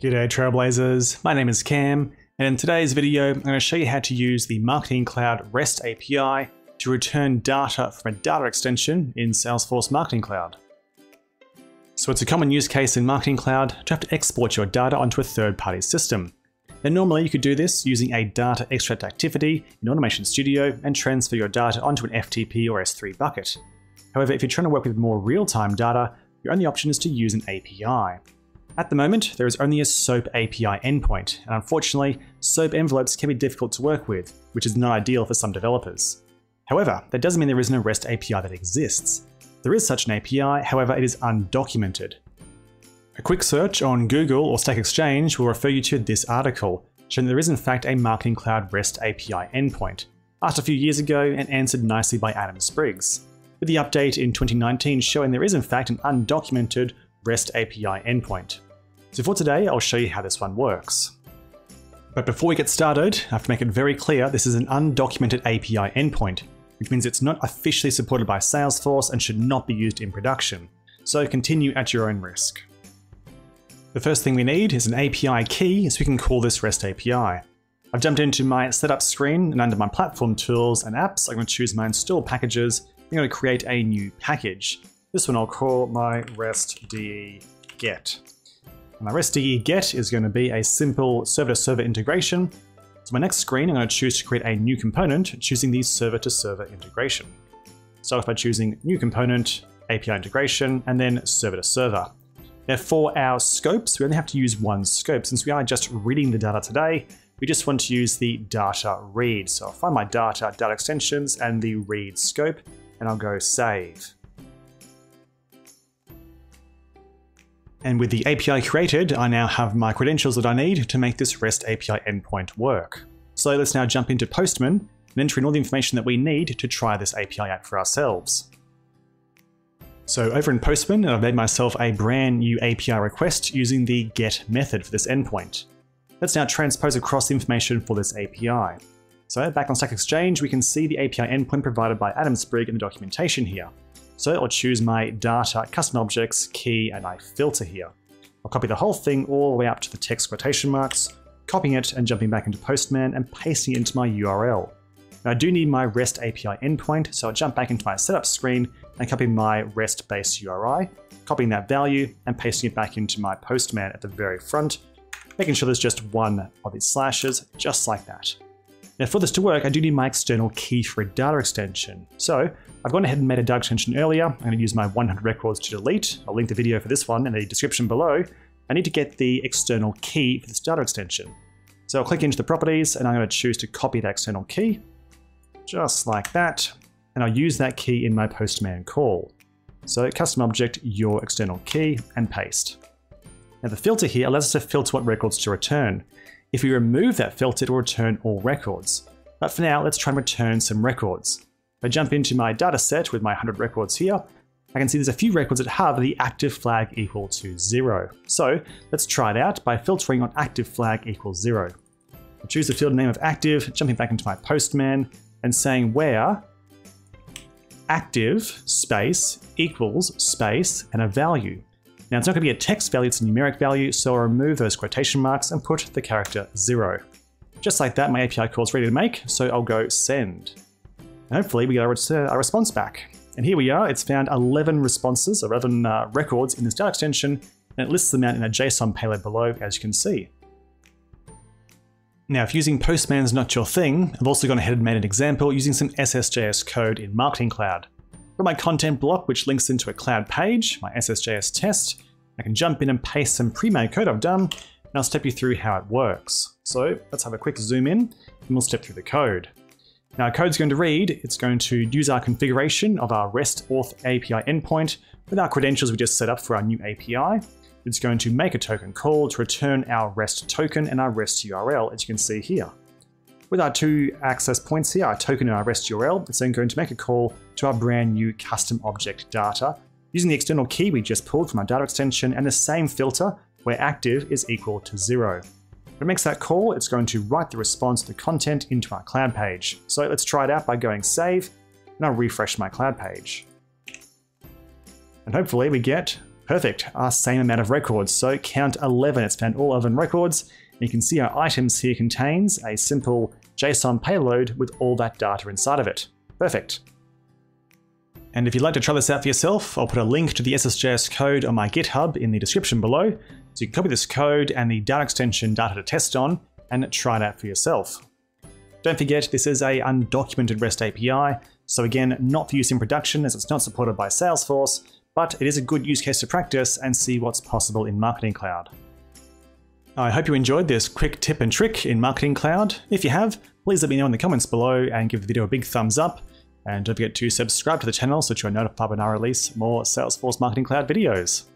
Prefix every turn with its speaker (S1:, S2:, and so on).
S1: G'day Trailblazers, my name is Cam, and in today's video I'm going to show you how to use the Marketing Cloud REST API to return data from a data extension in Salesforce Marketing Cloud. So it's a common use case in Marketing Cloud to have to export your data onto a third-party system. And normally you could do this using a data extract activity in Automation Studio and transfer your data onto an FTP or S3 bucket. However, if you're trying to work with more real-time data, your only option is to use an API. At the moment, there is only a SOAP API endpoint, and unfortunately, SOAP envelopes can be difficult to work with, which is not ideal for some developers. However, that doesn't mean there isn't a REST API that exists. There is such an API, however it is undocumented. A quick search on Google or Stack Exchange will refer you to this article, showing there is in fact a Marketing Cloud REST API endpoint, asked a few years ago and answered nicely by Adam Spriggs, with the update in 2019 showing there is in fact an undocumented REST API endpoint. So for today, I'll show you how this one works. But before we get started, I have to make it very clear this is an undocumented API endpoint, which means it's not officially supported by Salesforce and should not be used in production. So continue at your own risk. The first thing we need is an API key so we can call this REST API. I've jumped into my setup screen and under my platform tools and apps, I'm going to choose my install packages. I'm going to create a new package. This one I'll call my REST DE get. And my REST DE get is going to be a simple server-to-server -server integration. So my next screen, I'm going to choose to create a new component, choosing the server-to-server -server integration. Start off by choosing new component, API integration, and then server-to-server. -server. Now for our scopes, we only have to use one scope. Since we are just reading the data today, we just want to use the data read. So I'll find my data, data extensions, and the read scope, and I'll go save. And with the API created, I now have my credentials that I need to make this REST API endpoint work. So let's now jump into Postman and enter in all the information that we need to try this API out for ourselves. So over in Postman, I've made myself a brand new API request using the get method for this endpoint. Let's now transpose across the information for this API. So back on Stack Exchange, we can see the API endpoint provided by Adam Sprigg in the documentation here. So I'll choose my data, custom objects, key, and I filter here. I'll copy the whole thing all the way up to the text quotation marks, copying it and jumping back into Postman and pasting it into my URL. Now I do need my REST API endpoint, so I'll jump back into my setup screen and copy my REST base URI, copying that value and pasting it back into my Postman at the very front, making sure there's just one of these slashes, just like that. Now for this to work, I do need my external key for a data extension. So I've gone ahead and made a data extension earlier. I'm going to use my 100 records to delete. I'll link the video for this one in the description below. I need to get the external key for this data extension. So I'll click into the properties and I'm going to choose to copy that external key just like that. And I'll use that key in my Postman call. So custom object, your external key, and paste. Now the filter here allows us to filter what records to return. If we remove that filter, it will return all records. But for now, let's try and return some records. If I jump into my data set with my 100 records here, I can see there's a few records that have the active flag equal to zero. So let's try it out by filtering on active flag equals zero. I'll choose the field name of active, jumping back into my postman, and saying where active space equals space and a value. Now it's not going to be a text value, it's a numeric value, so I'll remove those quotation marks and put the character zero. Just like that, my API call is ready to make, so I'll go send. And hopefully we get a, response back. And here we are, it's found 11 responses, 11 uh, records in this data extension, and it lists them out in a JSON payload below, as you can see. Now, if using Postman's not your thing, I've also gone ahead and made an example using some SSJS code in Marketing Cloud. For my content block, which links into a cloud page, my SSJS test, I can jump in and paste some pre-made code I've done, and I'll step you through how it works. So let's have a quick zoom in, and we'll step through the code. Now, our code's going to read, it's going to use our configuration of our REST auth API endpoint with our credentials we just set up for our new API, it's going to make a token call to return our REST token and our REST URL, as you can see here. With our two access points here, our token and our REST URL, it's then going to make a call to our brand new custom object data using the external key we just pulled from our data extension and the same filter where active is equal to zero. When it makes that call, it's going to write the response to the content into our cloud page. So let's try it out by going save, and I'll refresh my cloud page. And hopefully we get Perfect, our same amount of records. So count 11, it's found all 11 records. And You can see our items here contains a simple JSON payload with all that data inside of it. Perfect. And if you'd like to try this out for yourself, I'll put a link to the SSJS code on my GitHub in the description below, so you can copy this code and the data extension data to test on, and try it out for yourself. Don't forget, this is a undocumented REST API, so again, not for use in production as it's not supported by Salesforce, but it is a good use case to practice and see what's possible in Marketing Cloud. I hope you enjoyed this quick tip and trick in Marketing Cloud. If you have, please let me know in the comments below and give the video a big thumbs up. And don't forget to subscribe to the channel so that you are notified when I release more Salesforce Marketing Cloud videos.